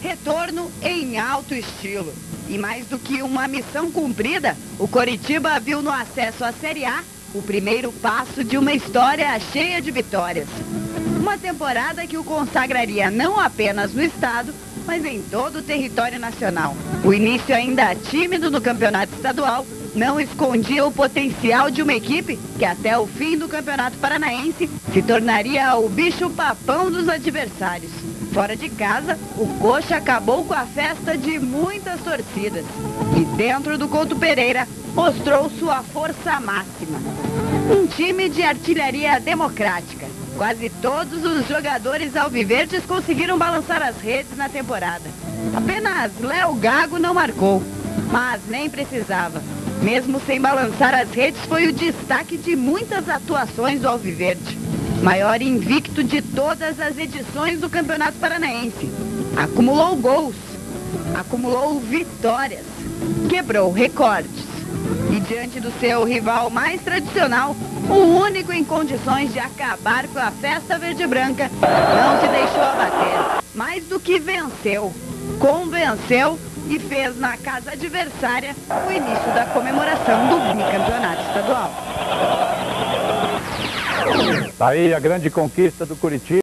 Retorno em alto estilo. E mais do que uma missão cumprida, o Coritiba viu no acesso à Série A o primeiro passo de uma história cheia de vitórias. Uma temporada que o consagraria não apenas no estado, mas em todo o território nacional. O início ainda tímido no campeonato estadual não escondia o potencial de uma equipe que até o fim do campeonato paranaense se tornaria o bicho papão dos adversários. Fora de casa, o Coxa acabou com a festa de muitas torcidas. E dentro do Couto Pereira, mostrou sua força máxima. Um time de artilharia democrática. Quase todos os jogadores alviverdes conseguiram balançar as redes na temporada. Apenas Léo Gago não marcou, mas nem precisava. Mesmo sem balançar as redes, foi o destaque de muitas atuações do Alviverde. Maior invicto de todas as edições do Campeonato Paranaense. Acumulou gols, acumulou vitórias, quebrou recordes. E diante do seu rival mais tradicional, o único em condições de acabar com a festa verde-branca, não se deixou abater. Mais do que venceu, convenceu e fez na casa adversária o início da comemoração do bicampeonato estadual. Tá aí a grande conquista do Curitiba.